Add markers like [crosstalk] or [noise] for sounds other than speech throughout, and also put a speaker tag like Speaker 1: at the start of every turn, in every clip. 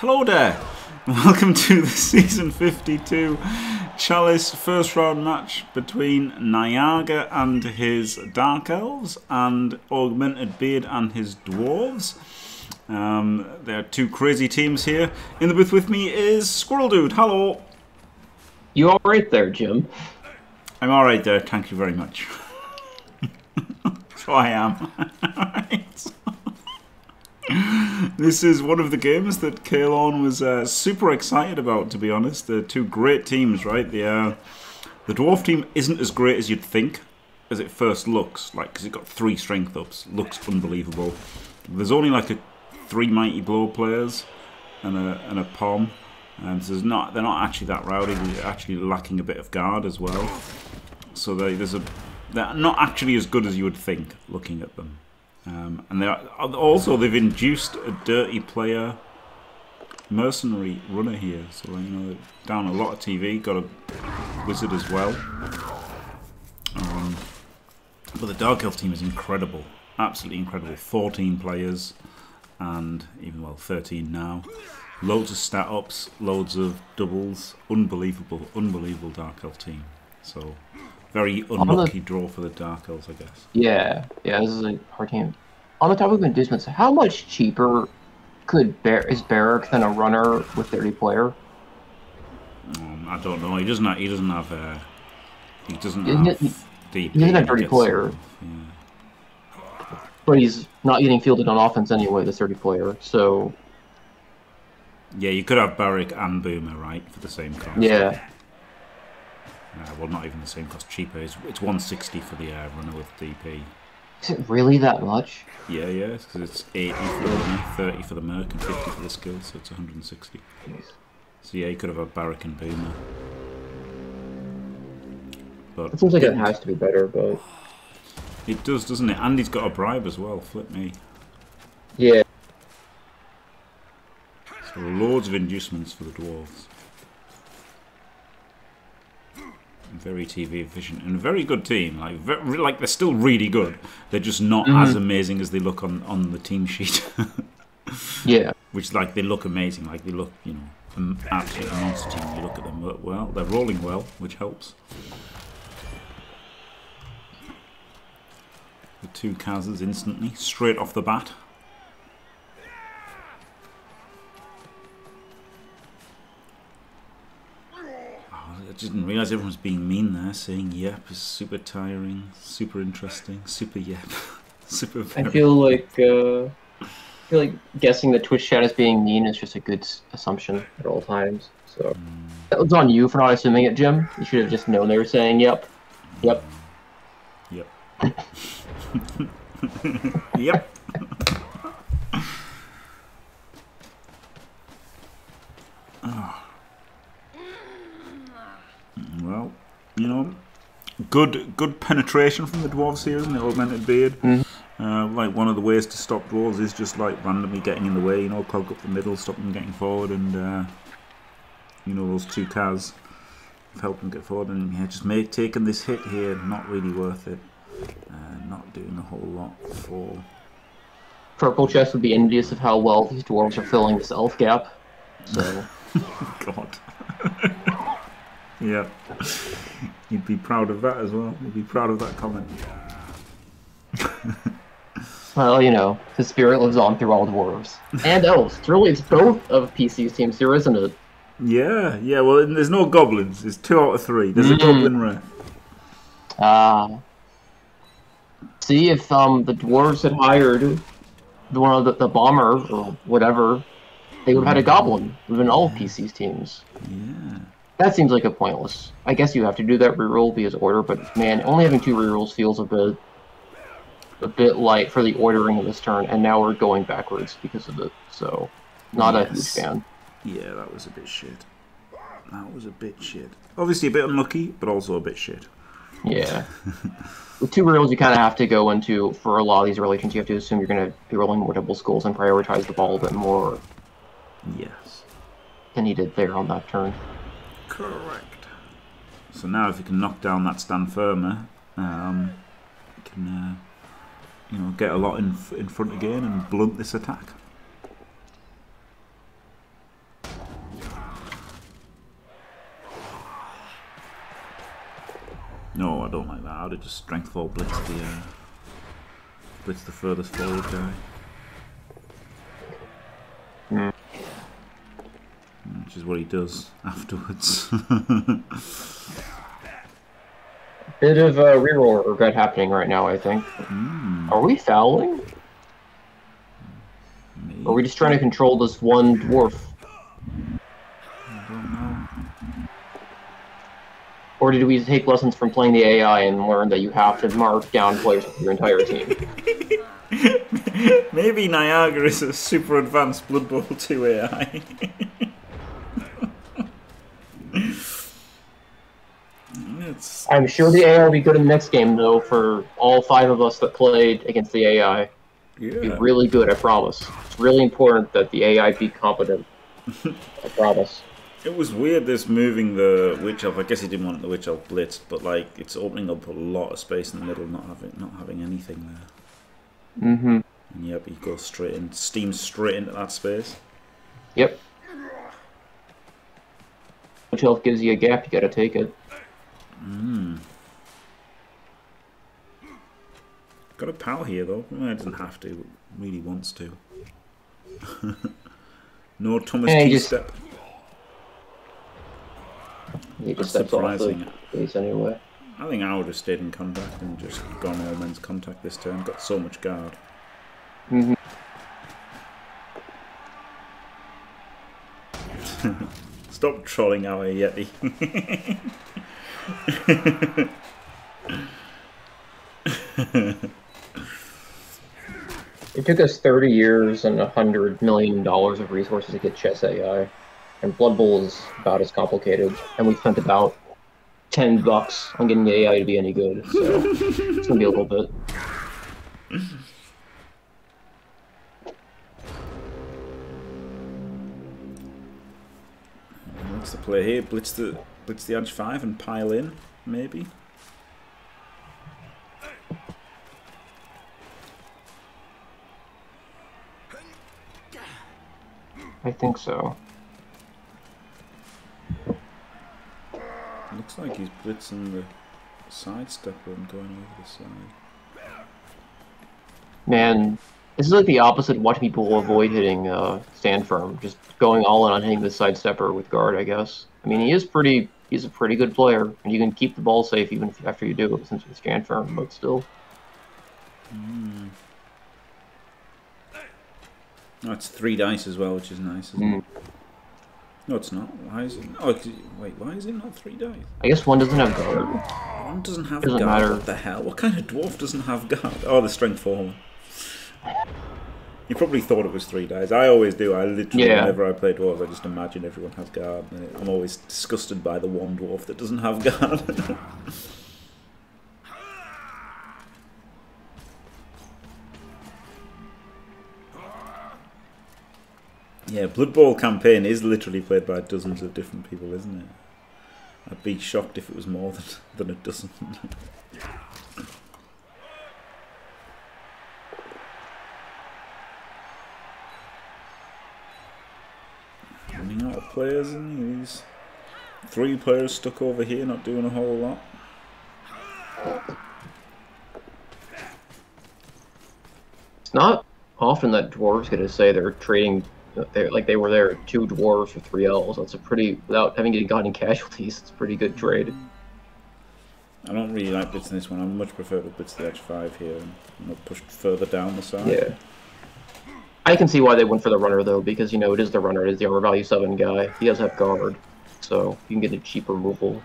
Speaker 1: Hello there. Welcome to the season 52 Chalice first round match between Nyaga and his Dark Elves and Augmented Beard and his Dwarves. Um, there are two crazy teams here. In the booth with me is Squirreldude. Hello.
Speaker 2: You all right there, Jim?
Speaker 1: I'm alright there, thank you very much. [laughs] so I am. [laughs] this is one of the games that Kalon was uh, super excited about, to be honest. They're two great teams, right? The, uh, the Dwarf team isn't as great as you'd think, as it first looks, like, because it got three strength ups. Looks unbelievable. There's only like a three Mighty Blow players and a, and a Pom. And so not, they're not actually that rowdy, they're actually lacking a bit of guard as well. So they, there's a, they're not actually as good as you would think, looking at them. Um, and they are, also they've induced a dirty player mercenary runner here. So you know, down a lot of TV, got a wizard as well. Um, but the Dark Elf team is incredible, absolutely incredible. 14 players, and even well 13 now. Loads of stat ups, loads of doubles, unbelievable, unbelievable Dark Elf team. So very unlucky the, draw for the Dark Elves, I guess.
Speaker 2: Yeah, yeah, this is a hard team. On the topic of inducements, how much cheaper could Bar- is Barik than a runner with dirty player?
Speaker 1: Um, I don't know. He doesn't. Have, he doesn't have. Uh, he doesn't Isn't have
Speaker 2: it. He doesn't have dirty player. yeah. But he's not getting fielded on offense anyway. The dirty player, so.
Speaker 1: Yeah, you could have Barik and Bomber, right, for the same cost.
Speaker 2: Yeah.
Speaker 1: Uh, well, not even the same cost. Cheaper. It's, it's 160 for the uh, runner with DP.
Speaker 2: Is it really that much?
Speaker 1: Yeah, yeah, because it's 80 for the runner, 30 for the Merc, and 50 for the skill, so it's 160. Jeez. So yeah, you could have a Barik and Bomber.
Speaker 2: But it seems like it, it has to be better, but...
Speaker 1: It does, doesn't it? And he's got a bribe as well, flip me.
Speaker 2: Yeah.
Speaker 1: So loads of inducements for the Dwarves. Very TV efficient and a very good team. Like, very, like they're still really good. They're just not mm -hmm. as amazing as they look on on the team sheet. [laughs]
Speaker 2: yeah,
Speaker 1: which like they look amazing. Like they look, you know, an absolute monster team. You look at them, well, they're rolling well, which helps. The two Kazas instantly, straight off the bat. Didn't realise everyone was being mean there, saying yep is super tiring, super interesting, super yep, [laughs] super.
Speaker 2: I feel like uh, I feel like guessing the Twitch chat is being mean is just a good assumption at all times. So mm. that was on you for not assuming it, Jim. You should have just known they were saying yep, yep,
Speaker 1: yep, [laughs] yep. [laughs] oh. Well, you know, good good penetration from the dwarves here, isn't it? Augmented beard.
Speaker 2: Mm.
Speaker 1: Uh, like one of the ways to stop dwarves is just like randomly getting in the way. You know, clog up the middle, stop them getting forward, and uh, you know those two cars help them get forward. And yeah, just make taking this hit here not really worth it. Uh, not doing a whole lot for.
Speaker 2: Purple chest would be envious of how well these dwarves are filling this elf gap. So. [laughs]
Speaker 1: God. [laughs] Yeah. You'd be proud of that as well. You'd be proud of that comment. [laughs]
Speaker 2: well, you know, his spirit lives on through all dwarves. And elves. It's really, it's both of PC's teams here, isn't it?
Speaker 1: Yeah, yeah, well, there's no goblins. There's two out of three. There's mm. a goblin rare.
Speaker 2: Ah. Uh, see, if um the dwarves had hired the one of the, the bomber or whatever, they would have had a goblin. It would have been all PC's teams.
Speaker 1: Yeah.
Speaker 2: That seems like a pointless. I guess you have to do that reroll because order, but man, only having two rerolls feels a bit a bit light for the ordering of this turn, and now we're going backwards because of it. So, not yes. a huge fan.
Speaker 1: Yeah, that was a bit shit. That was a bit shit. Obviously a bit unlucky, but also a bit shit.
Speaker 2: Yeah. [laughs] With two rerolls, you kind of have to go into, for a lot of these relations, you have to assume you're going to be rolling more double skulls and prioritize the ball a bit more.
Speaker 1: Yes.
Speaker 2: Than he did there on that turn.
Speaker 1: Correct. So now if you can knock down that stand firmer, um, you can uh, you know get a lot in in front again and blunt this attack. No, I don't like that. I would have just strength four blitz the uh, blitz the furthest forward guy.
Speaker 2: Mm.
Speaker 1: Which is what he does [laughs] afterwards.
Speaker 2: Bit of a reroll regret happening right now, I think.
Speaker 1: Hmm.
Speaker 2: Are we fouling?
Speaker 1: Maybe.
Speaker 2: Or are we just trying to control this one dwarf?
Speaker 1: I don't know.
Speaker 2: Or did we take lessons from playing the AI and learn that you have to mark down players with your entire team? [laughs]
Speaker 1: Maybe Niagara is a super advanced Blood Bowl 2 AI. [laughs] it's,
Speaker 2: I'm sure the AI will be good in the next game, though, for all five of us that played against the AI. Be really good, I promise. It's really important that the AI be competent. [laughs] I promise.
Speaker 1: It was weird this moving the witch elf. I guess he didn't want the witch elf blitzed, but like it's opening up a lot of space in the middle, not having not having anything there.
Speaker 2: Mm-hmm.
Speaker 1: And yep, he goes straight in, steams straight into that space.
Speaker 2: Yep. Witch elf gives you a gap, you gotta take it.
Speaker 1: Mm. Got a pal here though. Well, it doesn't have to. but Really wants to. [laughs] no Thomas
Speaker 2: Yeah, he just-
Speaker 1: step.
Speaker 2: He just
Speaker 1: That's
Speaker 2: off
Speaker 1: surprising.
Speaker 2: base anyway.
Speaker 1: I think I would have stayed in contact and just gone all men's contact this turn. Got so much guard.
Speaker 2: Mm-hmm. [laughs]
Speaker 1: Stop trolling our Yeti. [laughs] [laughs]
Speaker 2: It took us 30 years and $100 million of resources to get chess AI. And Blood Bowl is about as complicated. And we spent about 10 bucks on getting the AI to be any good. So it's gonna be a little bit.
Speaker 1: What's the play here? Blitz the blitz the edge five and pile in, maybe.
Speaker 2: I think so.
Speaker 1: Looks like he's blitzing the sidestepper and going over the side.
Speaker 2: Man, this is like the opposite of watching people avoid hitting uh, stand firm. Just going all in on hitting the sidestepper with guard, I guess. I mean, he is pretty. He's a pretty good player, and you can keep the ball safe even if, after you do it, since it's stand firm. But still,
Speaker 1: Oh, it's three dice as well, which is nice, isn't it?
Speaker 2: Mm.
Speaker 1: No, it's not. Why is it? Oh, wait. Why is it not three dice?
Speaker 2: I guess one doesn't have guard.
Speaker 1: One doesn't have
Speaker 2: Doesn't
Speaker 1: guard.
Speaker 2: matter.
Speaker 1: What the hell? What kind of dwarf doesn't have guard? Oh, the strength four one. You probably thought it was three days. I always do. I literally,
Speaker 2: Yeah.
Speaker 1: whenever I play dwarves, I just imagine everyone has guard. And I'm always disgusted by the one dwarf that doesn't have guard. [laughs] yeah, Blood Bowl campaign is literally played by dozens of different people, isn't it? I'd be shocked if it was more than, than a dozen. [laughs] Running out of players, and these three players stuck over here, not doing a whole lot.
Speaker 2: It's not often that dwarves get to say they're trading. They're, like they were there two dwarves for three elves. That's a pretty without having to got any casualties. It's a pretty good trade.
Speaker 1: I don't really like bits in this one. I much prefer to blitz the edge five here and you know, push further down the side.
Speaker 2: Yeah. I can see why they went for the runner though, because you know it is the runner, it is the armor value seven guy. He does have guard, so you can get a cheap removal.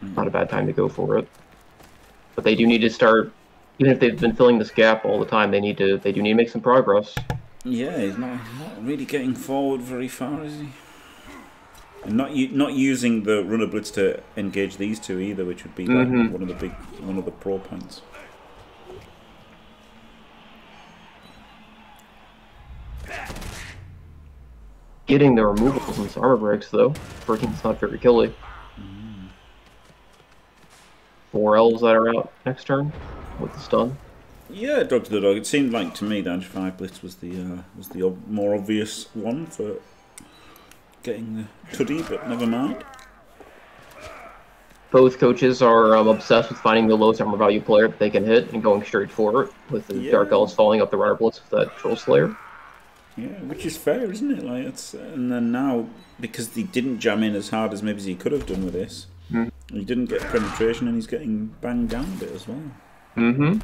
Speaker 2: Not a bad time to go for it. But they do need to start, even if they've been filling this gap all the time. They need to, they do need to make some progress.
Speaker 1: Yeah, he's not, not really getting forward very far, is he? And not not using the runner blitz to engage these two either, which would be like
Speaker 2: Mhm.
Speaker 1: one of the big one of the pro points.
Speaker 2: Getting the removals and armor breaks though. 13's not very killy. Four elves that are out next turn with the stun.
Speaker 1: Yeah, dog to the dog. It seemed like to me that Five Blitz was the uh, was the ob- more obvious one for getting the tuddy, but never mind.
Speaker 2: both coaches are um, obsessed with finding the lowest armor value player that they can hit and going straight for it, with the
Speaker 1: Yeah.
Speaker 2: Dark Elves following up the Runner Blitz with that Troll Slayer.
Speaker 1: Yeah, which is fair, isn't it? Like it's and then now because he didn't jam in as hard as maybe he could have done with this,
Speaker 2: Mm.
Speaker 1: he didn't get penetration, and he's getting banged down a bit as well.
Speaker 2: Mm-hmm.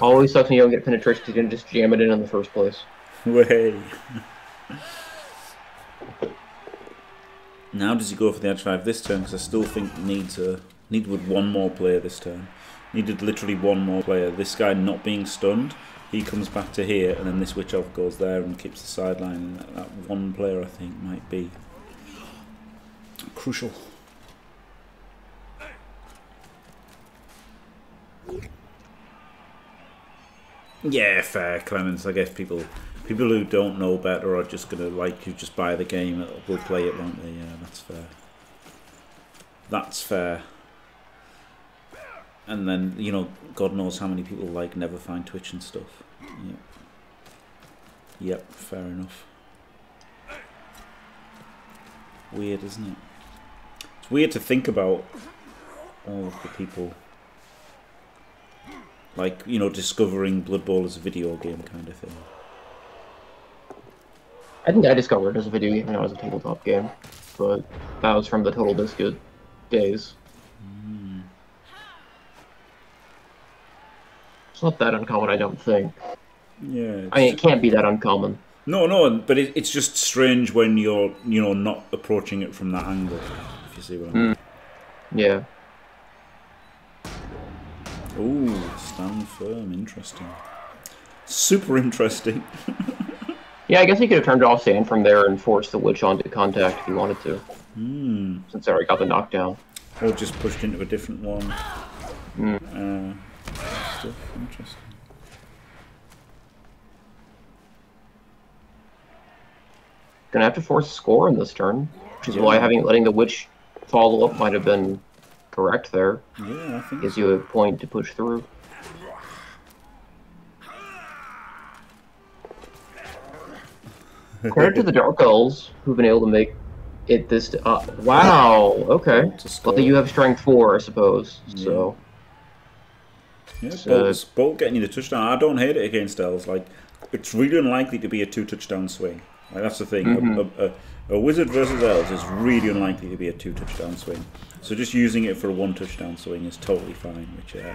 Speaker 2: Always sucks when you don't get penetration because you didn't just jam it in in the first place.
Speaker 1: Way. [laughs] now does he go for the edge five this turn? Because I still think needs a need with one more player this turn. Needed literally one more player. This guy not being stunned, he comes back to here, and then this witch elf goes there and keeps the sideline. That, that one player I think might be crucial. Yeah, fair, Clemens. I guess people people who don't know better are just gonna like you just buy the game. Will play it, won't they? Yeah, that's fair. That's fair. And then you know, God knows how many people like never find Twitch and stuff. Yep. Yep. Fair enough. Weird, isn't it? It's weird to think about all of the people like you know discovering Blood Bowl as a video game kind of thing.
Speaker 2: I think I discovered it as a video game when I was a tabletop game, but that was from the TotalBiscuit days. It's not that uncommon, I don't think.
Speaker 1: Yeah.
Speaker 2: I mean, it can't be that uncommon.
Speaker 1: no, no, but it, it's just strange when you're you know not approaching it from that angle. If you see what I mean.
Speaker 2: Yeah.
Speaker 1: Ooh, stand firm. Interesting. Super interesting. [laughs]
Speaker 2: Yeah, I guess he could have turned off Stand Firm there and forced the Witch onto contact if he wanted to,
Speaker 1: Hmm.
Speaker 2: since they already got the knockdown.
Speaker 1: Or just pushed into a different one.
Speaker 2: Mm.
Speaker 1: Uh, stuff. Interesting.
Speaker 2: Gonna have to force a score in this turn, which is why having letting the Witch follow up might have been correct there.
Speaker 1: Yeah, I think.
Speaker 2: Gives you a point to push through. [laughs] Credit to the Dark Elves who've been able to make it this. Uh, wow. Okay. Well, you have strength four, I suppose. So
Speaker 1: Yeah,
Speaker 2: So-
Speaker 1: Bolt's, Bolt getting you the touchdown. I don't hate it against elves. Like, it's really unlikely to be a two touchdown swing. Like that's the thing.
Speaker 2: Mhm.
Speaker 1: A, a, a, a wizard versus elves is really unlikely to be a two touchdown swing. So just using it for a one touchdown swing is totally fine. Which, uh,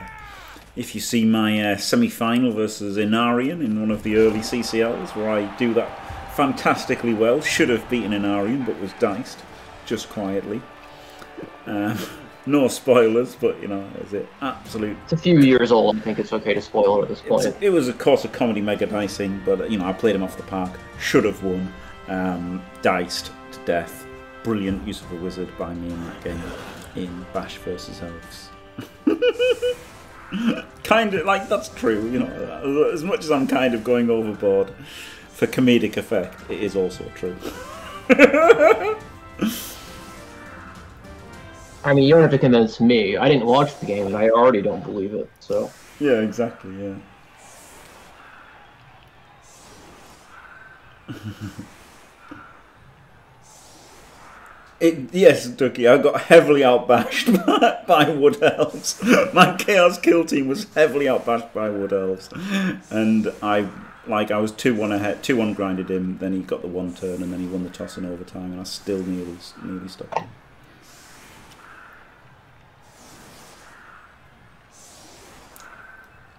Speaker 1: if you see my uh, semi final versus Inarian in one of the early CCLs, where I do that fantastically well, should have beaten Inarian but was diced just quietly. Um, [laughs] no spoilers, but you know, is it absolute
Speaker 2: it's a few years old. I think it's okay to spoil it at this
Speaker 1: it
Speaker 2: point.
Speaker 1: was, it was, of course, a comedy mega dicing, but you know, I played him off the park. Should have won. Um, diced to death. Brilliant use of a wizard by me in that game in Bash versus Elves. [laughs] kind of like that's true, you know. As much as I'm kind of going overboard for comedic effect, it is also true. [laughs]
Speaker 2: I mean, you don't have to convince me. I didn't watch the game, and I already don't believe it. So
Speaker 1: Yeah, exactly. Yeah. [laughs] It, yes, Ducky, I got heavily outbashed [laughs] by, by Wood Elves. [laughs] My Chaos Kill team was heavily outbashed by Wood Elves. And I like I was two one ahead two one grinded him, then he got the one turn and then he won the toss in overtime and I still nearly nearly stopped him.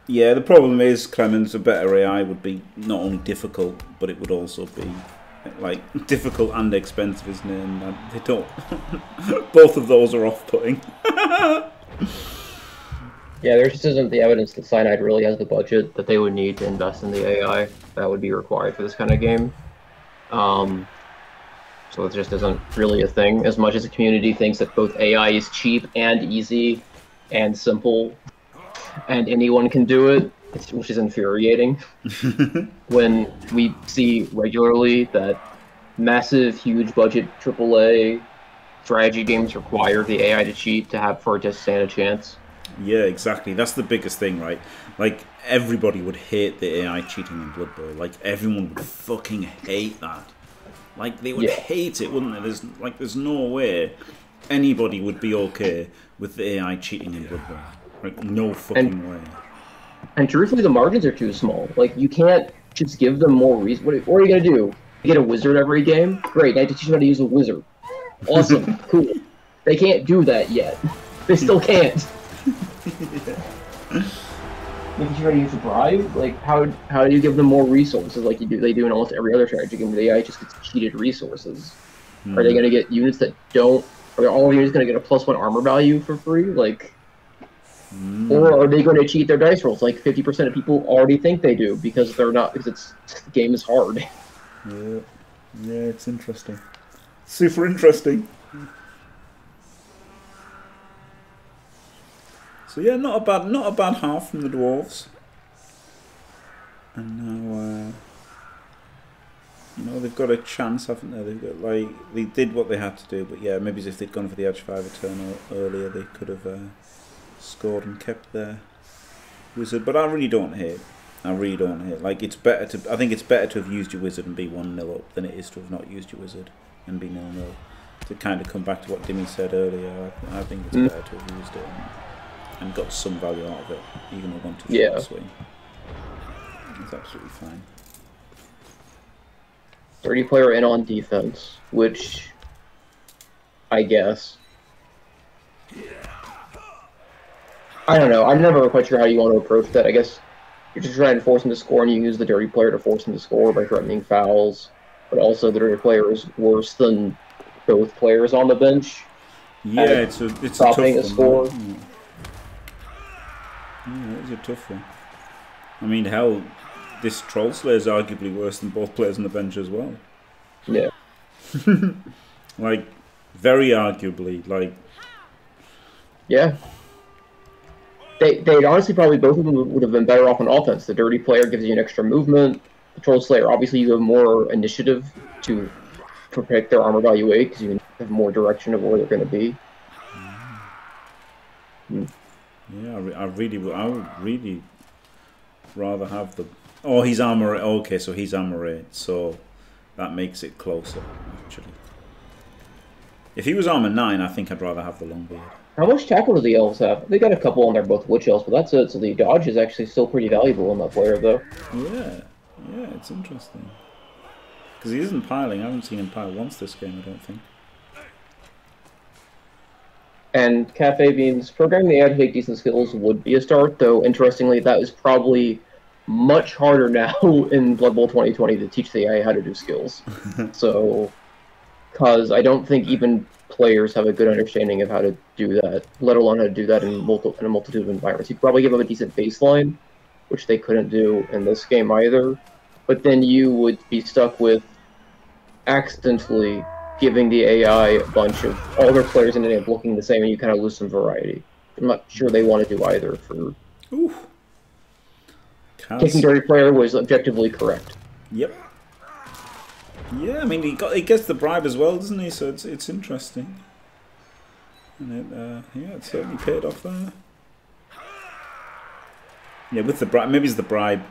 Speaker 1: Yeah, the problem is Clemens, a better AI would be not only difficult, but it would also be like [laughs] difficult and expensive, isn't it? And uh, they don't. [laughs] Both of those are off-putting. [laughs]
Speaker 2: yeah, there just isn't the evidence that Cyanide really has the budget that they would need to invest in the AI that would be required for this kind of game. Um, so it just isn't really a thing. As much as the community thinks that both AI is cheap and easy and simple, and anyone can do it, which is infuriating. [laughs] when we see regularly that massive, huge budget AAA strategy games require the AI to cheat to have for it to stand a chance.
Speaker 1: Yeah, exactly. That's the biggest thing, right? Like everybody would hate the AI cheating in Blood Bowl. Like everyone would fucking hate that. Like they would
Speaker 2: Yeah.
Speaker 1: hate it, wouldn't they? There's like there's no way anybody would be okay with the AI cheating in Blood Bowl. Like no fucking way.
Speaker 2: And truthfully, the margins are too small. Like you can't just give them more reason. What, what are you gonna do? You get a wizard every game? Great. Now to teach them how to use a wizard. Awesome. [laughs] cool. They can't do that yet. They still can't. [laughs] They teach you how to use a bribe. Like how how do you give them more resources like you do they do in almost every other strategy game? The AI just gets cheated resources. Are they hmm. gonna get units that don't? Are all units gonna get a plus one armor value for free? Like. Or are they going to cheat their dice rolls like 50% of people already think they do because they're not because it's the game is hard. [laughs]
Speaker 1: Yeah, yeah, it's interesting. Super interesting. So yeah, not a bad, not a bad half from the dwarves. And now, uh, you know, they've got a chance, haven't they? They've got like they did what they had to do, but yeah, maybe if they'd gone for the edge five turn earlier, they could have uh, scored and kept their wizard. But I really don't hate. I really don't hate. Like it's better to. I think it's better to have used your wizard and be one 0 up than it is to have not used your wizard and be nil nil. To kind of come back to what Dimmy said earlier, I, I think it's
Speaker 2: Mm.
Speaker 1: better to have used it and, and got some value out of it, even though one two
Speaker 2: Yeah.
Speaker 1: swing. It's absolutely fine.
Speaker 2: dirty player in on defense, which I guess. I don't know. I'm never quite sure how you want to approach that. I guess you're just trying to force him to score, and you use the dirty player to force him to score by threatening fouls. But also, the dirty player is worse than both players on the bench.
Speaker 1: Yeah, it's a it's a tough one.
Speaker 2: a score.
Speaker 1: Yeah. yeah, it's a tough one. I mean, hell, this Troll Slayer is arguably worse than both players on the bench as well.
Speaker 2: Yeah. [laughs]
Speaker 1: Like, very arguably. Like,
Speaker 2: Yeah. They, they'd honestly probably both of them would have been better off on offense. The dirty player gives you an extra movement. The troll slayer, obviously, you have more initiative to protect their armor value eight because you have more direction of where they're going to be. Hmm.
Speaker 1: yeah, I, I really, would- I would really rather have the. Oh, he's armor. Okay, so he's armor eight, so that makes it closer. Actually, if he was armor nine, I think I'd rather have the long beard.
Speaker 2: How much tackle do the elves have? They got a couple on there, both witch elves, but that's it. So the dodge is actually still pretty valuable in that player, though.
Speaker 1: Yeah, yeah, it's interesting. Because he isn't piling. I haven't seen him pile once this game, I don't think.
Speaker 2: And Cafe Beans programming the AI to take decent skills would be a start, though interestingly, that is probably much harder [laughs] now in Blood Bowl 2020 to teach the AI how to do skills. [laughs] so, because I don't think even players have a good understanding of how to do that, let alone how to do that in, multi- in a multitude of environments. You probably give them a decent baseline, which they couldn't do in this game either. But then you would be stuck with accidentally giving the AI a bunch of all their players ended up looking the same, and you kind of lose some variety. I'm not sure they want to do either. For
Speaker 1: Ooh.
Speaker 2: taking dirty player was objectively correct.
Speaker 1: Yep. Yeah, I mean he got he gets the bribe as well, doesn't he? So it's it's interesting. And it uh, yeah, it certainly paid off there. Yeah, with the bribe, maybe it's the bribe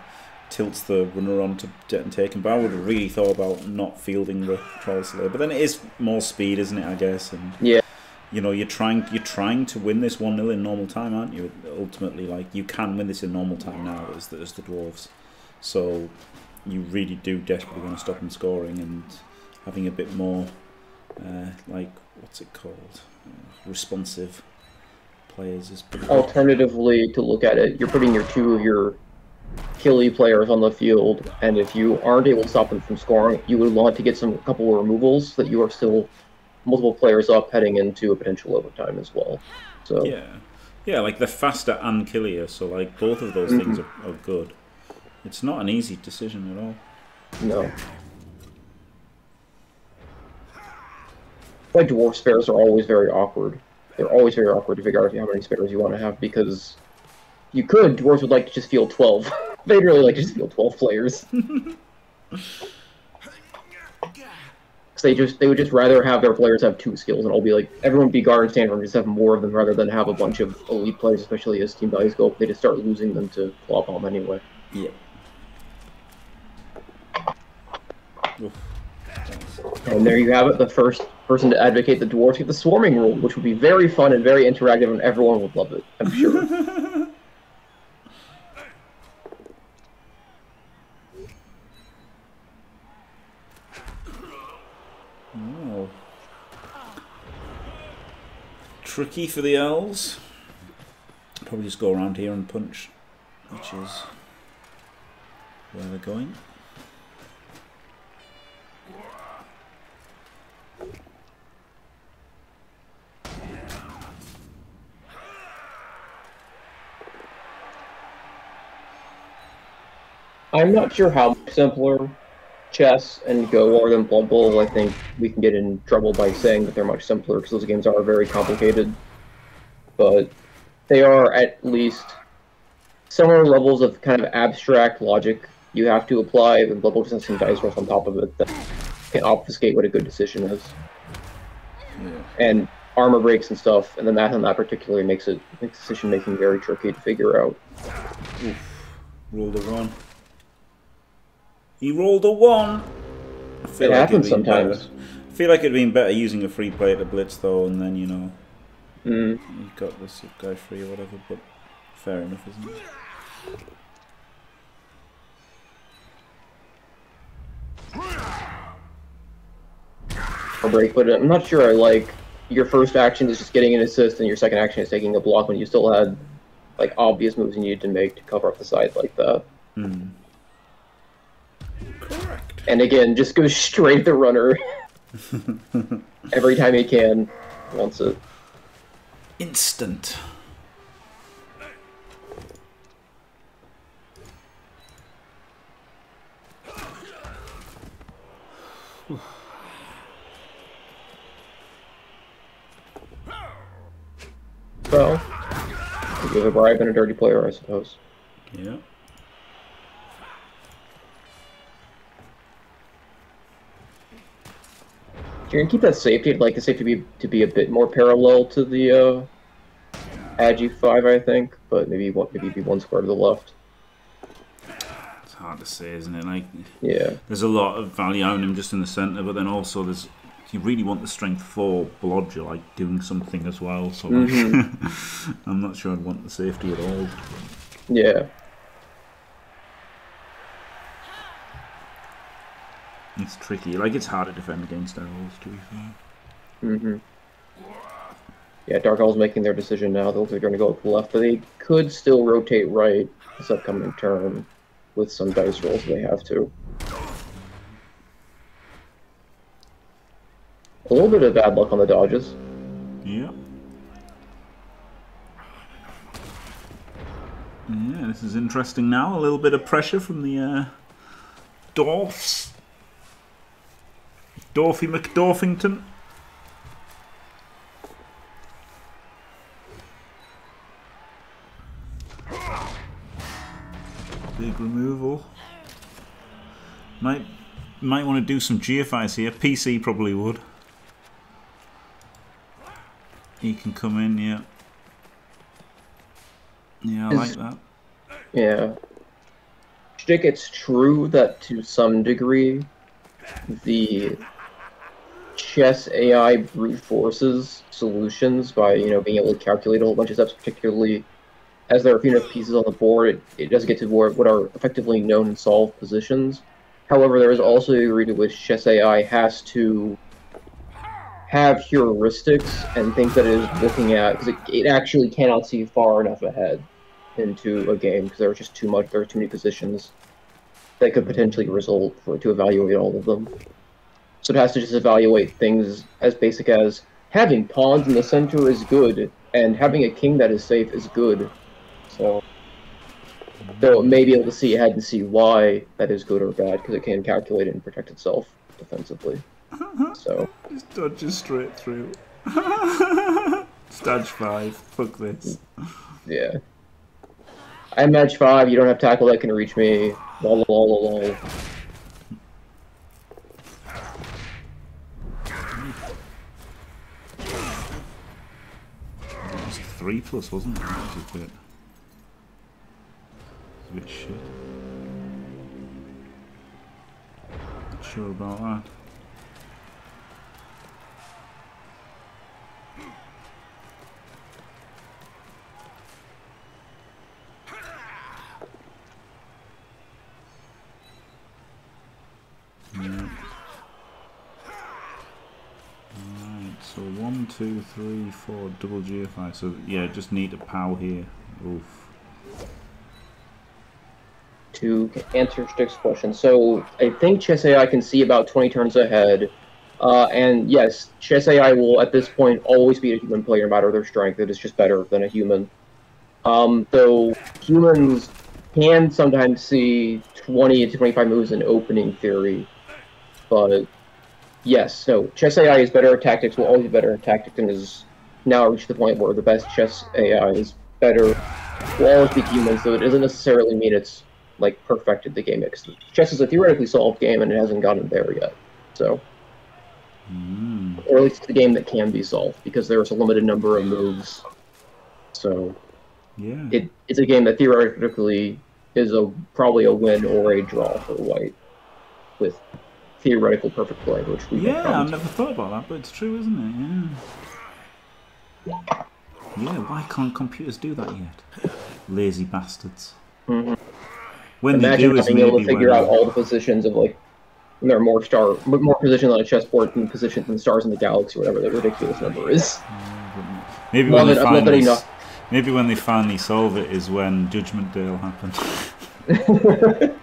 Speaker 1: tilts the runner on to get and take him. But I would have really thought about not fielding the troll slayer. But then it is more speed, isn't it? I guess and
Speaker 2: Yeah.
Speaker 1: you know you're trying you're trying to win this one 0 in normal time, aren't you? Ultimately, like you can win this in normal time now as the, as the dwarves. So you really do desperately want to stop them scoring and having a bit more uh, like what's it called uh, responsive players is good.
Speaker 2: Alternatively, to look at it, you're putting your two of your killy players on the field, and if you aren't able to stop them from scoring, you would want to get some couple of removals that you are still multiple players up heading into a potential overtime as well. So
Speaker 1: Yeah, yeah, like they're faster and killier, so like both of those things are, are good. It's not an easy decision at all.
Speaker 2: no. Why dwarf spares are always very awkward. They're always very awkward to figure out how many spares you want to have because you could dwarves would like to just field twelve. [laughs] They'd really like to just field twelve players. [laughs] they just they would just rather have their players have two skills, and I'll be like everyone be guard and standard and just have more of them rather than have a bunch of elite players, especially as team values go up. They just start losing them to claw bomb anyway.
Speaker 1: Yeah.
Speaker 2: And there you have it, the first person to advocate the dwarves get the swarming rule, which would be very fun and very interactive, and everyone would love it. I'm sure. [laughs]
Speaker 1: Oh. Tricky for the elves. Probably just go around here and punch, which is where they're going.
Speaker 2: I'm not sure how much simpler chess and Go are than Blood Bowl. I think we can get in trouble by saying that they're much simpler because those games are very complicated. But they are at least similar levels of kind of abstract logic you have to apply, and Blood Bowl just has some dice rolls on top of it that can obfuscate what a good decision is.
Speaker 1: Yeah.
Speaker 2: And armor breaks and stuff, and the math on that particularly makes it makes decision making very tricky to figure out.
Speaker 1: Rolled a one. He rolled a one. I feel
Speaker 2: It
Speaker 1: like
Speaker 2: happens sometimes.
Speaker 1: better- I feel like it'd been better using a free player to blitz though, and then you know
Speaker 2: Mm.
Speaker 1: you got the sub guy free or whatever. But fair enough, isn't it?
Speaker 2: or break, but I'm not sure I like your first action is just getting an assist and your second action is taking a block when you still had like obvious moves you needed to make to cover up the side like that.
Speaker 1: Hmm. Correct.
Speaker 2: And again, just go straight the runner [laughs] every time he can. Wants it.
Speaker 1: Instant.
Speaker 2: Well, you're a bribe and a dirty player, I suppose.
Speaker 1: Yeah.
Speaker 2: If you're gonna keep that safety, I'd like the safety to be to be a bit more parallel to the uh, Agi five, I think, but maybe one maybe be one square to the left.
Speaker 1: It's hard to say, isn't it? Like,
Speaker 2: Yeah.
Speaker 1: there's a lot of value on him just in the centre, but then also there's you really want the strength for Blodger, like doing something as well. So like, [laughs] I'm not sure I'd want the safety at all.
Speaker 2: Yeah.
Speaker 1: It's tricky. Like it's hard to defend against Dark elves, to be fair.
Speaker 2: hmm Yeah, Dark Owl's making their decision now. They look like they're going to go up the left, but they could still rotate right this upcoming turn with some dice rolls they have to. A little bit of bad luck on the dodges.
Speaker 1: Yeah. Yeah, this is interesting now. A little bit of pressure from the uh, Dwarfs. Dorfy McDorfington. Big removal. Might might want to do some GFIs here. PC probably would. He can come in, yeah. Yeah, I like that.
Speaker 2: Yeah. I think it's true that to some degree, the chess AI brute forces solutions by you know being able to calculate a whole bunch of steps, particularly as there are a few enough pieces on the board, it, it does get to what are effectively known and solved positions. However, there is also a degree to which chess AI has to have heuristics and things that it is looking at because it, it actually cannot see far enough ahead into a game because there are just too much there are too many positions that could potentially result for to evaluate all of them. So it has to just evaluate things as basic as having pawns in the center is good and having a king that is safe is good. So though it may be able to see ahead and see why that is good or bad because it can calculate it and protect itself defensively. [laughs] So
Speaker 1: Just dodges straight through. [laughs] Stage 5. Fuck this.
Speaker 2: yeah. I'm match five, you don't have tackle that can reach me. Lol lol lol lol.
Speaker 1: 3 plus, wasn't it? Which is a bit, a bit shit. Not sure about that. Yeah. Alright, so one, two, three, four, double GFI. So yeah, just need a POW here. Oof.
Speaker 2: To answer Stick's question, so I think Chess AI can see about 20 turns ahead. Uh, and yes, Chess AI will at this point always beat a human player no matter their strength. It is just better than a human. Um, though humans can sometimes see 20 to 25 moves in opening theory. But yes, no, chess AI is better at tactics, will always be better at tactics, and is now reached the point where the best chess AI is better, will always beat humans, so it doesn't necessarily mean it's like perfected the game. Because chess is a theoretically solved game, and it hasn't gotten there yet. So,
Speaker 1: Mm.
Speaker 2: or at least the game that can be solved because there's a limited number of moves. So
Speaker 1: Yeah.
Speaker 2: it, it's a game that theoretically is a probably a win or a draw for white with theoretical perfect play, which we
Speaker 1: yeah, I've never thought about that, but it's true, isn't it? Yeah. Yeah, why can't computers do that yet? Lazy bastards.
Speaker 2: Mhm.
Speaker 1: When they do is
Speaker 2: being able to figure out all the positions of like there are more star more positions on a chessboard than positions than stars in the galaxy, whatever the ridiculous number is.
Speaker 1: Maybe when
Speaker 2: it,
Speaker 1: they
Speaker 2: I've loved it
Speaker 1: finally, maybe when they finally solve it is when Judgment Day will happen. [laughs] [laughs]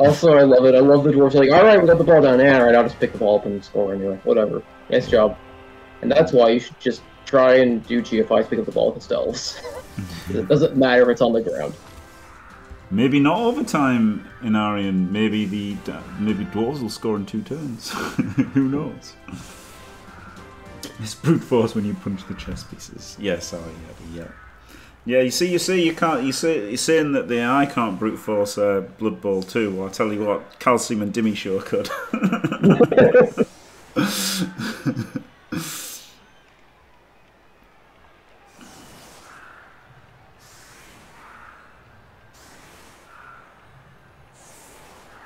Speaker 2: Also, I love it. I love the dwarves like, all right, we got the ball down. Yeah, all right, I'll just pick the ball up and score anyway. Whatever. Nice job. And that's why you should just try and do GFIs, pick up the ball with the stealths. [laughs] it doesn't matter if it's on the ground.
Speaker 1: maybe not overtime in Arian. Maybe the uh, maybe dwarves will score in two turns. [laughs] Who knows? It's brute force when you punch the chess pieces. Yes, oh yeah, yeah. Yeah, you see, you see, you can't. You see, you're saying that the AI can't brute force uh, Blood Bowl too. Well, I tell you what, Calcium and Dimmy sure could. [laughs]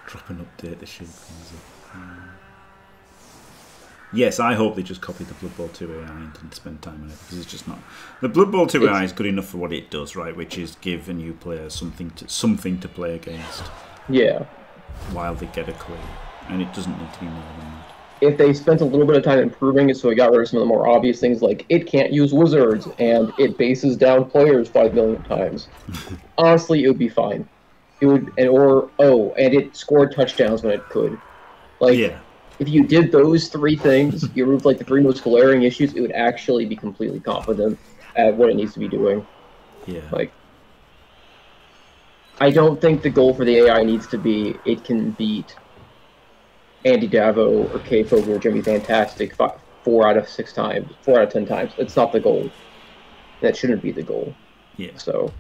Speaker 1: Drop an update, the comes up. Yes, I hope they just copy the Blood Bowl 2 AI and didn't spend time on it because it's just not. The Blood Bowl 2 AI is good enough for what it does, right? Which is give a new player something to something to play against
Speaker 2: Yeah.
Speaker 1: while they get a clue, and it doesn't need to be more than that.
Speaker 2: If they spent a little bit of time improving it so it got rid of some of the more obvious things like it can't use wizards and it bases down players five million times, [laughs] honestly, it would be fine. It would, and or oh, and it scored touchdowns when it could. Like,
Speaker 1: yeah,
Speaker 2: if you did those three things, you removed like the three most glaring issues, it would actually be completely competent at what it needs to be doing.
Speaker 1: yeah,
Speaker 2: Like, I don't think the goal for the AI needs to be it can beat Andy Davo or K Fogel or Jimmy Fantastic fi- four out of six times, four out of ten times. It's not the goal. That shouldn't be the goal.
Speaker 1: yeah.
Speaker 2: So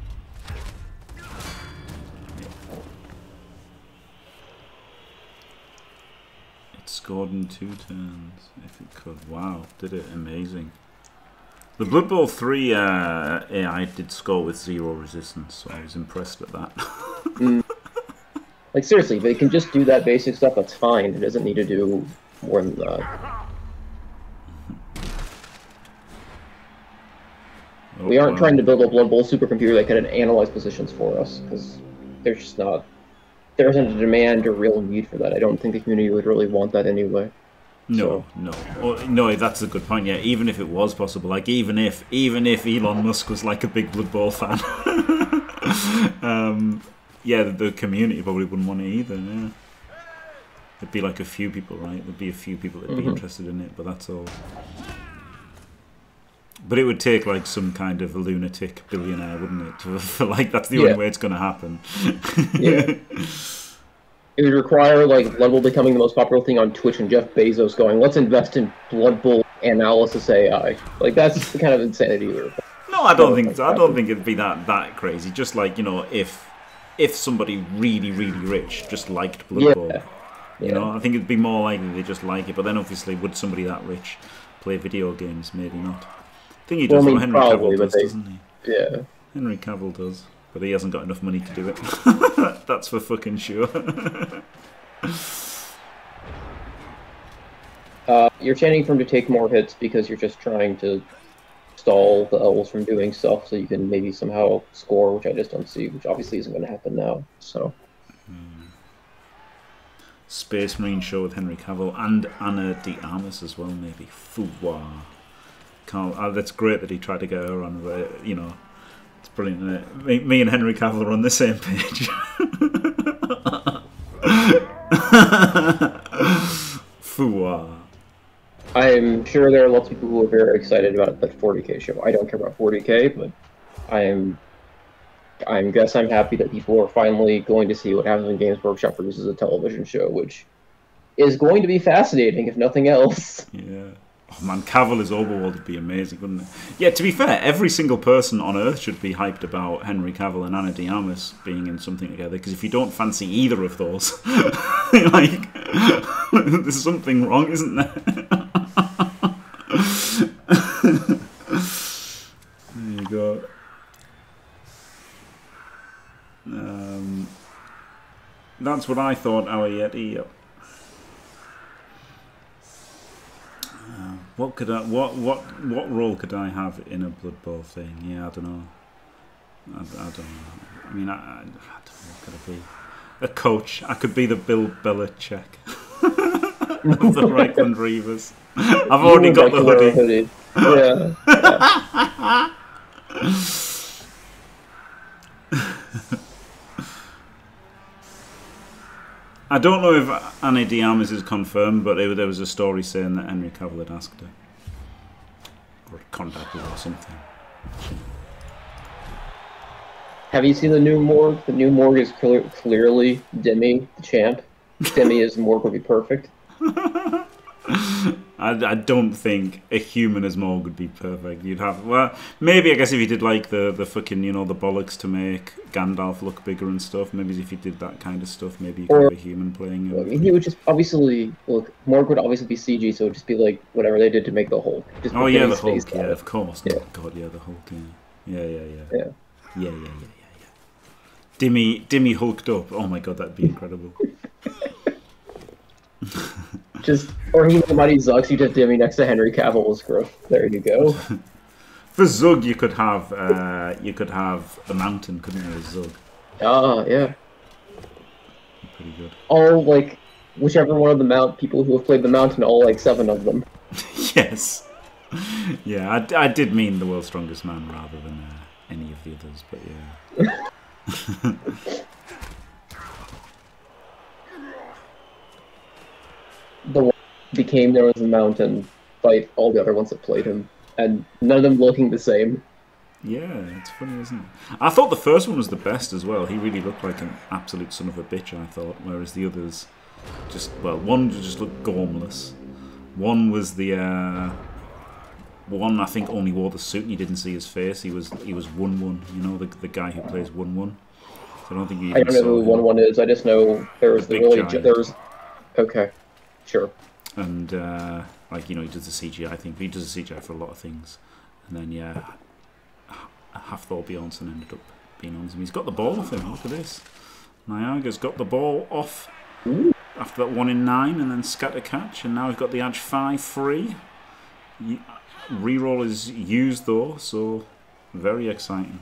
Speaker 1: It scored in two turns if it could. Wow, did it amazing. The Blood Bowl 3 uh, AI did score with zero resistance, so I was impressed at that. [laughs]
Speaker 2: like seriously, if it can just do that basic stuff, that's fine. It doesn't need to do more than that. We aren't trying to build a Blood Bowl supercomputer that can analyze positions for us, because there's just not there isn't a demand or real need for that. I don't think the community would really want that anyway.
Speaker 1: No, no, oh, no. That's a good point. Yeah, even if it was possible, like even if even if Elon Musk was like a big Blood Bowl fan, [laughs] um, yeah, the, the community probably wouldn't want it either. Yeah, there'd be like a few people, right? There'd be a few people that'd be
Speaker 2: Mhm.
Speaker 1: interested in it, but that's all. But it would take like some kind of a lunatic billionaire, wouldn't it? To, [laughs] for like that's the
Speaker 2: Yeah.
Speaker 1: only way it's going to happen.
Speaker 2: Yeah. [laughs] It would require like Blood Bowl becoming the most popular thing on Twitch and Jeff Bezos going, let's invest in Blood Bowl analysis AI. Like that's the kind of insanity we're
Speaker 1: No, I don't think I don't think it'd be that that crazy. Just like you know, if if somebody really really rich just liked Blood
Speaker 2: Yeah.
Speaker 1: Bowl, you
Speaker 2: Yeah.
Speaker 1: know, I think it'd be more likely they just like it. But then obviously, would somebody that rich play video games? Maybe not. I think he
Speaker 2: Well,
Speaker 1: does
Speaker 2: I mean,
Speaker 1: Henry
Speaker 2: probably,
Speaker 1: Cavill does,
Speaker 2: they-
Speaker 1: doesn't he?
Speaker 2: Yeah.
Speaker 1: Henry Cavill does, but he hasn't got enough money to do it. [laughs] That's for fucking sure. [laughs]
Speaker 2: Uh, you're chanting for him to take more hits because you're just trying to stall the elves from doing stuff so you can maybe somehow score, which I just don't see, which obviously isn't going to happen now. So
Speaker 1: Space Marine show with Henry Cavill and Ana de Armas as well, maybe. Fouvoir. Can't, uh, that's great that he tried to get her on, but, you know, it's brilliant. It? Me, me and Henry Cavill are on the same page. [laughs]
Speaker 2: I'm sure there are lots of people who are very excited about that 40k show. I don't care about 40k, but I am. I guess I'm happy that people are finally going to see what happens when Games Workshop produces a television show, which is going to be fascinating, if nothing else.
Speaker 1: Yeah. Oh man, Cavill as Oberwald would be amazing, wouldn't it? Yeah, to be fair, every single person on Earth should be hyped about Henry Cavill and Ana de Armas being in something together, because if you don't fancy either of those, [laughs] like, [laughs] there's something wrong, isn't there? [laughs] there you go. Um, that's what I thought, our Yeti. Yep. Uh, what could I? What what what role could I have in a Blood Bowl thing? Yeah, I don't know. I, I don't know. I mean, I, I, I don't know. What could I be? A coach. I could be the Bill Belichick [laughs] of the Reikland Reavers. I've already got the
Speaker 2: would like to
Speaker 1: hoodie.
Speaker 2: wear a Yeah. [laughs]
Speaker 1: I don't know if Ana de Armas is confirmed, but there there was a story saying that Henry Cavill had asked her. Or contacted her or something.
Speaker 2: Have you seen the new Morg? The new Morg is clear, clearly Demi, the champ. Demi is Morg would be perfect. [laughs]
Speaker 1: I, I don't think a human as Morg would be perfect. You'd have well, maybe I guess if you did like the the fucking you know the bollocks to make Gandalf look bigger and stuff. Maybe if you did that kind of stuff, maybe you could
Speaker 2: Or-
Speaker 1: have a human playing
Speaker 2: I mean, he would just obviously look. Morg would obviously be CG, so it would just be like whatever they did to make the Hulk. Just
Speaker 1: Oh yeah, the Hulk. Yeah, of course.
Speaker 2: Yeah.
Speaker 1: Oh, God, yeah, the Hulk. Yeah, yeah, yeah, yeah,
Speaker 2: Yeah.
Speaker 1: yeah, yeah, yeah, yeah, yeah. Dimmy, Dimmy hulked up. Oh my God, that'd be incredible. [laughs]
Speaker 2: Just or he Mighty Zug's, you just Demi next to Henry Cavill's growth. There you go. [laughs]
Speaker 1: For Zug, you could have uh, you could have a mountain, couldn't you? as Zug,
Speaker 2: Ah, yeah.
Speaker 1: pretty good.
Speaker 2: All like whichever one of the mount people who have played the mountain, all like seven of them. [laughs]
Speaker 1: yes. Yeah, I, I did mean the world's strongest man rather than uh, any of the others, but yeah. [laughs]
Speaker 2: The one became there as a mountain fight all the other ones that played him, and none of them looking the same.
Speaker 1: Yeah, it's funny, isn't it? I thought the first one was the best as well. He really looked like an absolute son of a bitch, I thought, whereas the others just, well, one just looked gormless. One was the, uh, one I think only wore the suit and you didn't see his face. He was he was 1 1, you know, the, the guy who plays 1 1. So I don't think you
Speaker 2: I don't know who one one is. I just know there was
Speaker 1: The
Speaker 2: the really
Speaker 1: giant.
Speaker 2: there was. Okay, sure.
Speaker 1: and uh, like you know he does the CGI thing. He does the CGI for a lot of things, and then yeah, Hafthor Bjornsson ended up being on him. He's got the ball off him. Look at this. Nyaga's got the ball off after that one in nine, and then scatter catch, and now we've got the edge five free. Reroll is used though, so very exciting.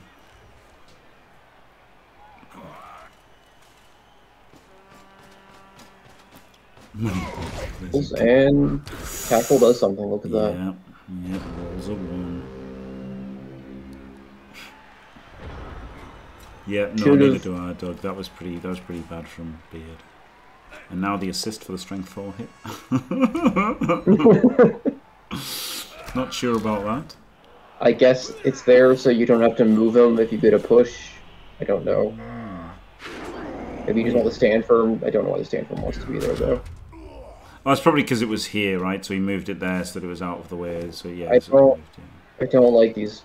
Speaker 2: And tackle does something. Look at that.
Speaker 1: Yeah, yeah, rolls a one. Yeah, no, neither do I, Doug. That was pretty. That was pretty bad from Beard. And now the assist for the strength four hit. [laughs] Not sure about that.
Speaker 2: I guess it's there so you don't have to move him if you get a push. I don't know. Ah. Maybe you just want the stand firm. I don't know why the stand firm wants to be there though.
Speaker 1: Well, it's probably because it was here, right? So he moved it there so that it was out of the way. So yeah,
Speaker 2: I
Speaker 1: so
Speaker 2: don't-
Speaker 1: moved.
Speaker 2: I don't like these.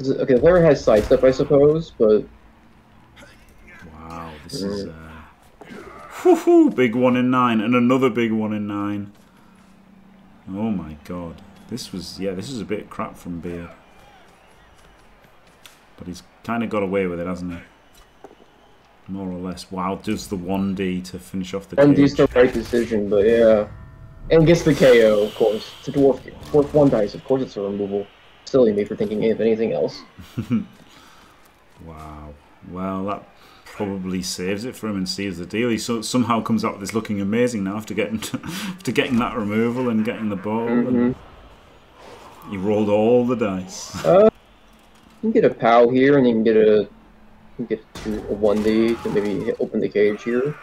Speaker 2: It, okay, the player has sidestep, I suppose, but
Speaker 1: Wow, this is uh, big one in nine, and another big one in nine. Oh my god, This was, yeah, this is a bit crap from Beard. But he's kind of got away with it, hasn't he? More or less. Wow, does the 1D to finish off the
Speaker 2: And
Speaker 1: cage.
Speaker 2: he's the right decision, but yeah. And gets the KO, of course. It's a dwarf. Worth one dice. Of course, it's a removal. Silly me for thinking of anything else. [laughs]
Speaker 1: Wow. Well, that probably saves it for him and seals the deal. He so, somehow comes out with this looking amazing now after getting [laughs] after getting that removal and getting the ball.
Speaker 2: hmm
Speaker 1: And he rolled all the dice.
Speaker 2: You can get a POW here, and you can get a can get to a one D to maybe hit, open the cage here,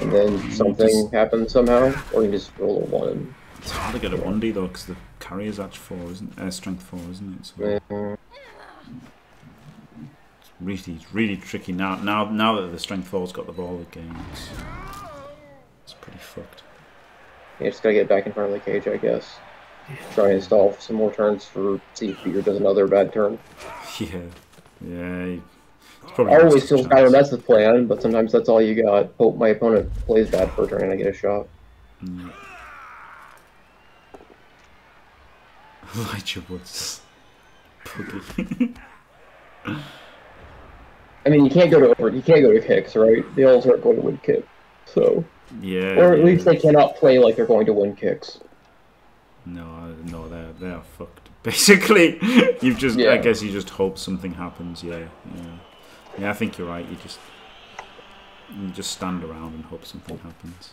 Speaker 2: and then something
Speaker 1: just-
Speaker 2: happens somehow, or you can just roll a one.
Speaker 1: It's hard to get a 1D though because the carrier's edge 4, isn't uh, strength 4, isn't it? So it's really, really tricky now. Now, now that the strength 4's got the ball again, it's, it's pretty fucked.
Speaker 2: you just gotta get back in front of the cage, I guess. Try and stall some more turns for see if Peter does another bad turn. [laughs]
Speaker 1: Yeah, yeah. he- It's probably
Speaker 2: I always feel kind of that's the plan, but sometimes that's all you got. Hope my opponent plays bad for a turn and I get a shot.
Speaker 1: Mm. [laughs] Elijah Woods.
Speaker 2: I mean, you can't go to over, you can't go to kicks, right? They all start going to win kick, so
Speaker 1: yeah.
Speaker 2: or at
Speaker 1: yeah.
Speaker 2: least they cannot play like they're going to win kicks.
Speaker 1: No, no, they're they're fucked. Basically, [laughs] you've just. I guess you just hope something happens. Yeah, yeah, yeah. I think you're right. You just you just stand around and hope something happens.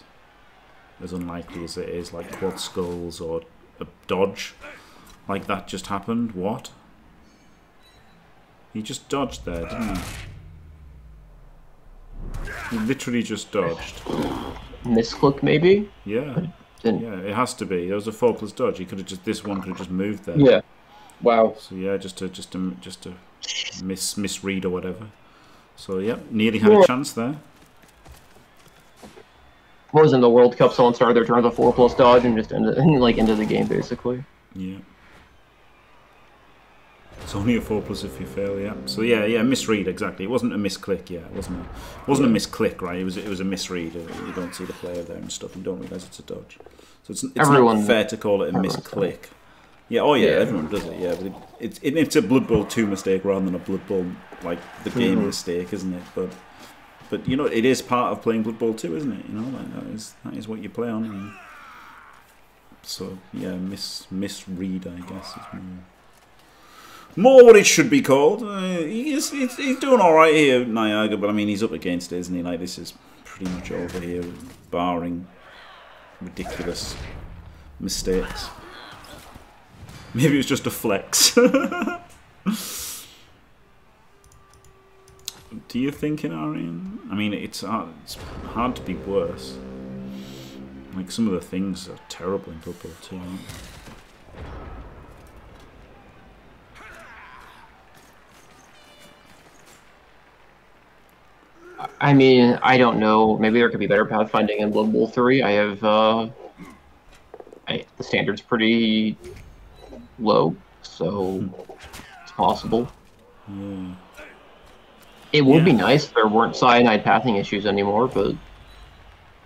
Speaker 1: As unlikely as it is, like quad skulls or a dodge, like that just happened. What? He just dodged there, didn't he? He literally just dodged.
Speaker 2: Misclick maybe?
Speaker 1: Yeah,
Speaker 2: Didn't.
Speaker 1: yeah. It has to be. There was a four plus dodge. He could have just. This one could have just moved there.
Speaker 2: Yeah. Wow.
Speaker 1: So yeah, just to just to just to miss misread or whatever. So yeah, nearly had a chance there.
Speaker 2: What was in the World Cup? Someone started their turn with a four plus dodge and just ended [laughs] like ended the game basically.
Speaker 1: Yeah. It's only a four plus if you fail. Yeah. So yeah, yeah, misread exactly. It wasn't a misclick. Yeah, it wasn't. A, it wasn't a misclick, right? It was. It was a misread. Uh, You don't see the player there and stuff. You don't realize it's a dodge. So it's, it's
Speaker 2: Everyone-
Speaker 1: not fair to call it a misclick. Yeah. Oh yeah,
Speaker 2: Yeah.
Speaker 1: everyone does it. Yeah, but it, it's it, it's a Blood Bowl two mistake rather than a Blood Bowl like the game mistake, isn't it? But but you know it is part of playing Blood Bowl two, isn't it? You know, like that is that is what you play on. And so yeah, mis misread, I guess is more more what it should be called. Uh, he's, he's he's doing all right here, Nyaga, but I mean he's up against it, isn't he? Like this is pretty much over here, barring ridiculous mistakes. Maybe it was just a flex. [laughs] Do you think in Arian? I mean, it's hard, it's hard to be worse. Like some of the things are terrible in Bowl too.
Speaker 2: I mean, I don't know. Maybe there could be better pathfinding in Blood Bowl three. I have uh, I, the standard's pretty low, so it's possible.
Speaker 1: Yeah.
Speaker 2: It would be nice if there weren't cyanide pathing issues anymore, but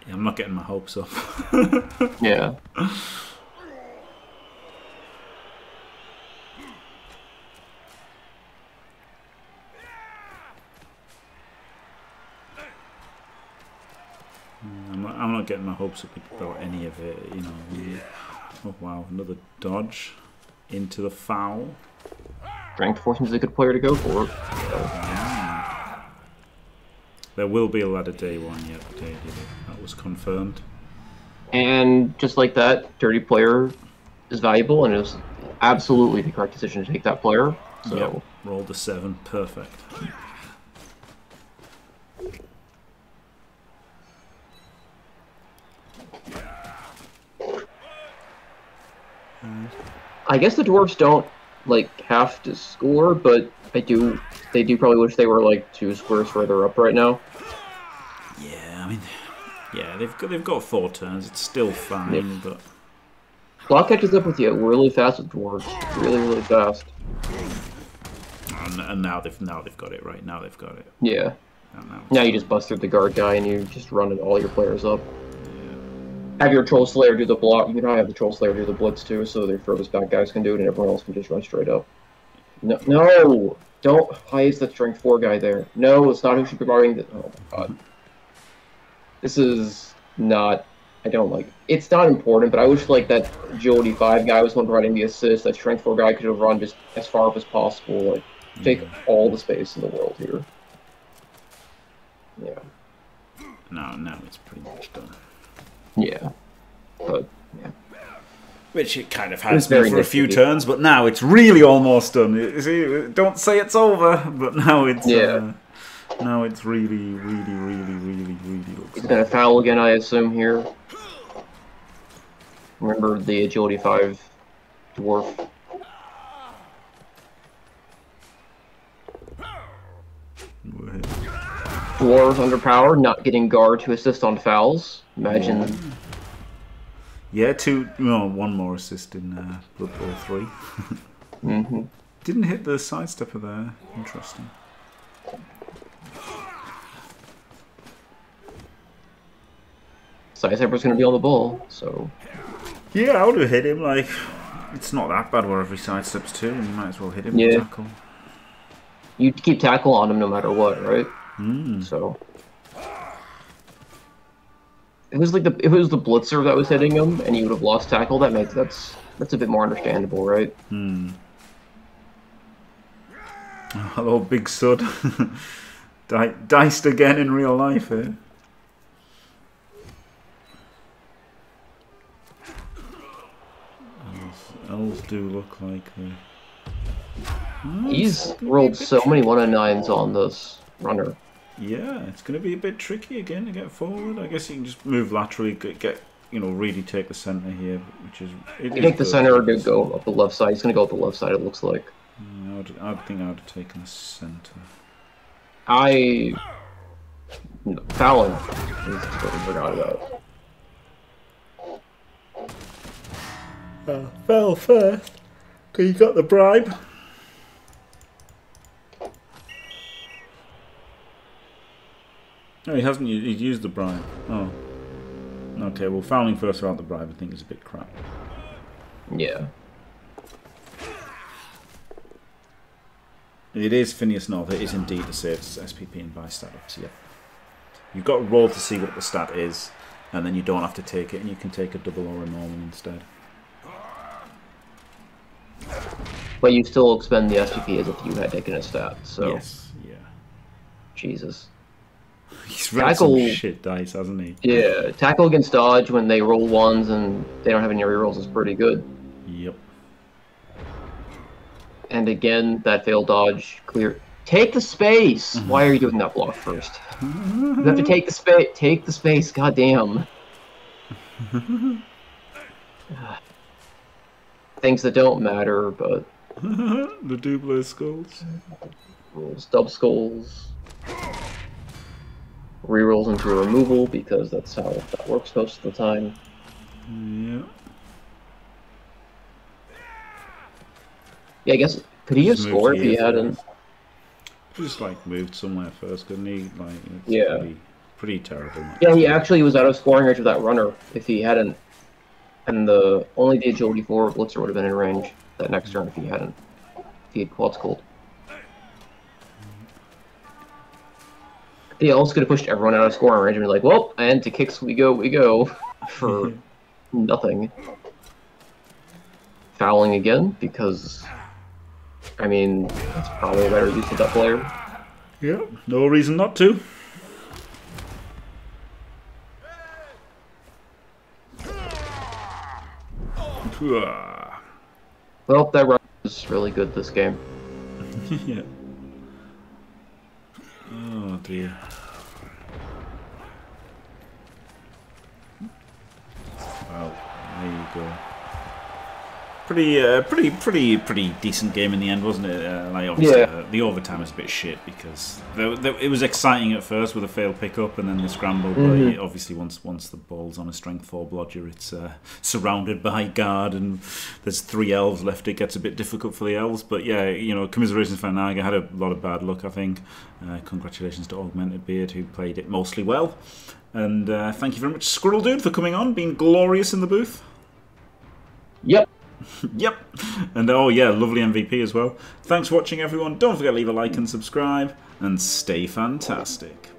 Speaker 1: Yeah, I'm not getting my hopes up. [laughs]
Speaker 2: yeah.
Speaker 1: I'm not, getting my hopes up about any of it, you know. We- Oh wow, another dodge into the foul.
Speaker 2: Strength Fortune's a good player to go for.
Speaker 1: There will be a ladder day one, yep, day, day, day. that was confirmed.
Speaker 2: And just like that, dirty player is valuable and it was absolutely the correct decision to take that player. So
Speaker 1: Yep, rolled a seven, perfect.
Speaker 2: I guess the dwarves don't like have to score, but I do. They do probably wish they were like two squares further up right now.
Speaker 1: Yeah, I mean, yeah, they've got they've got four turns. It's still fine,
Speaker 2: Yeah.
Speaker 1: but
Speaker 2: Block catches up with you really fast with dwarves, really really fast.
Speaker 1: and, and now they've now they've got it right. Now they've got it.
Speaker 2: Yeah.
Speaker 1: Now,
Speaker 2: Now you just bust through the guard guy and you just run all your players up. Have your Troll Slayer do the block. You can probably have the Troll Slayer do the blitz too, so the furthest back guys can do it, and everyone else can just run straight up. No, no, don't. Why is that strength four guy there? No, it's not who should be guarding. The, oh my god, this is not. I don't like. It's not important, but I wish like that agility five guy was one providing the assist. That strength four guy could have run just as far up as possible. Like take
Speaker 1: Yeah.
Speaker 2: all the space in the world here. Yeah,
Speaker 1: No, now it's pretty much done.
Speaker 2: Yeah, but yeah.
Speaker 1: Which it kind of has been for a few turns, but now it's really almost done. You see, don't say it's over, but now it's
Speaker 2: Yeah.
Speaker 1: uh, now it's really, really, really, really, really looks.
Speaker 2: He's gonna foul again, I assume here. Remember the agility five dwarf.
Speaker 1: Go ahead.
Speaker 2: under power, not getting guard to assist on fouls. Imagine.
Speaker 1: Yeah, two, no, one more assist in uh, Blood Bowl three. [laughs]
Speaker 2: hmm
Speaker 1: Didn't hit the sidestepper there. Interesting.
Speaker 2: Sidestepper's gonna be on the ball, so
Speaker 1: Yeah, I would have hit him. Like, it's not that bad where every sidesteps two, and you might as well hit him with
Speaker 2: Yeah.
Speaker 1: tackle.
Speaker 2: you keep tackle on him no matter what, right?
Speaker 1: Mm.
Speaker 2: So it was like the if it was the blitzer that was hitting him and he would have lost tackle, that makes that's that's a bit more understandable, right?
Speaker 1: Hmm. Hello, [laughs] Big Sud. [laughs] Di- diced again in real life, eh? Elves, elves do look like they. Hmm,
Speaker 2: He's
Speaker 1: it's gonna be a
Speaker 2: rolled so many one nines on this runner.
Speaker 1: Yeah, it's going to be a bit tricky again to get forward. I guess you can just move laterally, get, get you know, really take the centre here, which is. it
Speaker 2: You
Speaker 1: is
Speaker 2: think the center to go up the left side. He's gonna go up the left side. It looks like.
Speaker 1: Yeah, I would, I would think I would have taken the centre.
Speaker 2: I no, Fallon is what we forgot about.
Speaker 1: Uh, fell first. Cause you got the bribe. No, he hasn't. u- He's used the bribe. Oh. Okay, well, fouling first without the bribe, I think is a bit crap.
Speaker 2: Yeah.
Speaker 1: It is Phineas North. It is indeed the saves SPP and buy stat ups. Yep. You've got to roll to see what the stat is, and then you don't have to take it, and you can take a double or a normal instead.
Speaker 2: But you still expend the SPP as if you had taken a stat. So
Speaker 1: Yes. Yeah.
Speaker 2: Jesus.
Speaker 1: He's read some
Speaker 2: Tackle-
Speaker 1: shit dice, hasn't he?
Speaker 2: Yeah, tackle against dodge when they roll ones and they don't have any rerolls is pretty good.
Speaker 1: Yep.
Speaker 2: And again, that failed dodge clear. Take the space.
Speaker 1: Mm-hmm.
Speaker 2: Why are you doing that block [laughs] first? You have to take the space. Take the space. Goddamn. [sighs] Things that don't matter, but [laughs]
Speaker 1: the Dubler skulls.
Speaker 2: rules. Dub skulls. Rerolls into a removal because that's how that works most of the time.
Speaker 1: Yeah.
Speaker 2: Yeah, I guess could he have
Speaker 1: Just moved
Speaker 2: scored if he hadn't?
Speaker 1: Just like moved somewhere first, couldn't he? Like, it's
Speaker 2: Yeah.
Speaker 1: Pretty, pretty terrible. not
Speaker 2: Yeah, he actually was out of scoring range of that runner if he hadn't. And the only the agility four blitzer would have been in range that next turn if he hadn't. If he had quads cold. They also could have pushed everyone out of scoring range and be like, well, and to kicks we go, we go. [laughs] For [laughs] nothing. Fouling again because. I mean, that's probably a better use of that player.
Speaker 1: Yeah. No reason not to.
Speaker 2: Well, that run was really good this game. [laughs]
Speaker 1: yeah. Dear. Well, there you go. Pretty, uh, pretty, pretty, pretty decent game in the end, wasn't it? Uh, like obviously,
Speaker 2: Yeah.
Speaker 1: uh, the overtime was a bit shit because there, there, it was exciting at first with a failed pickup and then the scramble. But
Speaker 2: Mhm.
Speaker 1: it- obviously, once once the ball's on a strength four blodger, it's uh, surrounded by guard and there's three elves left. It gets a bit difficult for the elves. But yeah, you know, commiserations for Nyaga had a lot of bad luck. I think. Uh, congratulations to Augmented Beard who played it mostly well. And uh, thank you very much, Squirreldude, for coming on, being glorious in the booth.
Speaker 2: Yep. [laughs]
Speaker 1: yep. And oh, yeah, lovely MVP as well. Thanks for watching, everyone. Don't forget to leave a like and subscribe, and stay fantastic.